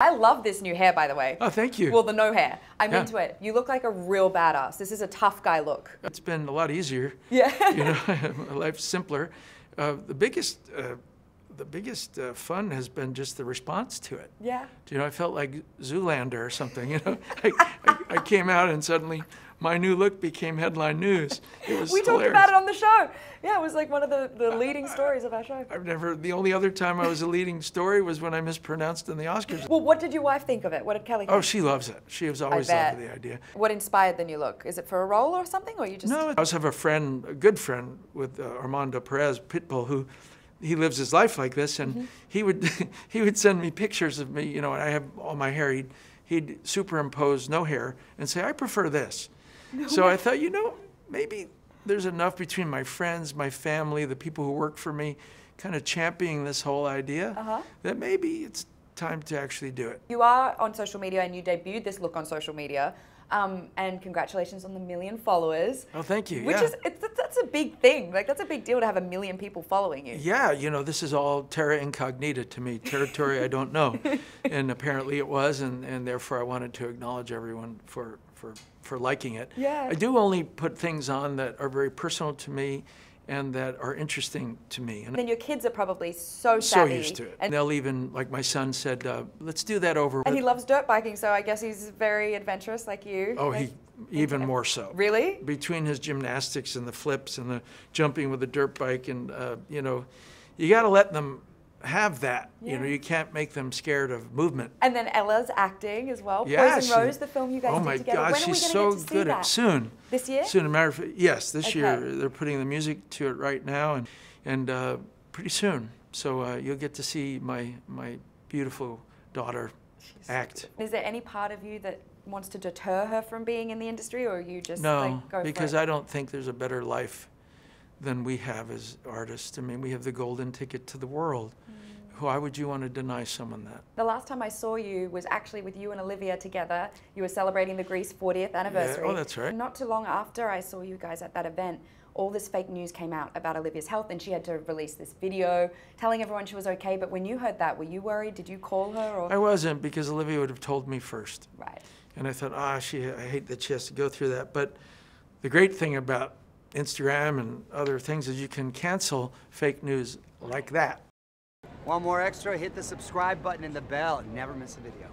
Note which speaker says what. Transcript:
Speaker 1: I love this new hair, by the way.
Speaker 2: Oh, thank you.
Speaker 1: Well, the no hair. I'm
Speaker 2: Yeah.
Speaker 1: into it. You look like a real badass. This is a tough guy look.
Speaker 2: It's been a lot easier.
Speaker 1: Yeah.
Speaker 2: You know, my life's simpler. Uh, the biggest, uh, the biggest uh, fun has been just the response to it.
Speaker 1: Yeah.
Speaker 2: You know, I felt like Zoolander or something. You know, I, I, I came out and suddenly my new look became headline news. It was
Speaker 1: We talked about it on the show. Yeah, it was like one of the, the leading stories of our show.
Speaker 2: I've never. The only other time I was a leading story was when I mispronounced in the Oscars.
Speaker 1: Well, what did your wife think of it? What did Kelly think?
Speaker 2: Oh, she loves it. She has always loved the idea.
Speaker 1: What inspired the new look? Is it for a role or something, or you just?
Speaker 2: No, I also have a friend, a good friend with uh, Armando Perez, Pitbull, who he lives his life like this, and
Speaker 1: Mm-hmm.
Speaker 2: he would he would send me pictures of me. You know, and I have all my hair. He'd he'd superimpose no hair and say, "I prefer this." so I thought, you know, maybe there's enough between my friends, my family, the people who work for me, kind of championing this whole idea
Speaker 1: Uh-huh.
Speaker 2: that maybe it's time to actually do it.
Speaker 1: You are on social media, and you debuted this look on social media. Um, and congratulations on the million followers.
Speaker 2: Oh, thank you.
Speaker 1: Which
Speaker 2: yeah.
Speaker 1: is it's, that's a big thing. Like that's a big deal to have a million people following you.
Speaker 2: Yeah, you know, this is all terra incognita to me, territory I don't know. and apparently it was, and, and therefore I wanted to acknowledge everyone for, for, for liking it.
Speaker 1: Yeah.
Speaker 2: I do only put things on that are very personal to me and that are interesting to me. And
Speaker 1: Then your kids are probably so
Speaker 2: I'm so used to it.
Speaker 1: And,
Speaker 2: they'll even, like my son said, uh, let's do that over.
Speaker 1: and he loves dirt biking, so I guess he's very adventurous like you.
Speaker 2: oh, he even more so.
Speaker 1: Really?
Speaker 2: between his gymnastics and the flips and the jumping with the dirt bike and uh, you know you got to let them have that you know you can't make them scared of movement
Speaker 1: And then Ella's acting as well.
Speaker 2: yeah
Speaker 1: Poison
Speaker 2: she-
Speaker 1: Rose, the film you guys
Speaker 2: oh
Speaker 1: did
Speaker 2: my
Speaker 1: together.
Speaker 2: gosh
Speaker 1: when are we
Speaker 2: she's so
Speaker 1: get to see
Speaker 2: good at soon
Speaker 1: This year?
Speaker 2: soon a matter of fact yes this year they're putting the music to it right now and and uh, pretty soon so uh, you'll get to see my my beautiful daughter act
Speaker 1: Is there any part of you that wants to deter her from being in the industry, or you just
Speaker 2: No,
Speaker 1: like go
Speaker 2: because? I don't think there's a better life than we have as artists. I mean, we have the golden ticket to the world.
Speaker 1: Mm.
Speaker 2: Why would you want to deny someone that?
Speaker 1: The last time I saw you was actually with you and Olivia together. You were celebrating the Grease 40th anniversary. Yeah.
Speaker 2: oh, that's right.
Speaker 1: Not too long after I saw you guys at that event, all this fake news came out about Olivia's health, and she had to release this video telling everyone she was okay. But when you heard that, were you worried? Did you call her? Or
Speaker 2: I wasn't because Olivia would have told me first.
Speaker 1: right.
Speaker 2: And I thought, ah, she, I hate that she has to go through that. But the great thing about Instagram and other things is you can cancel fake news like that.
Speaker 3: One more extra? Hit the subscribe button and the bell and never miss a video.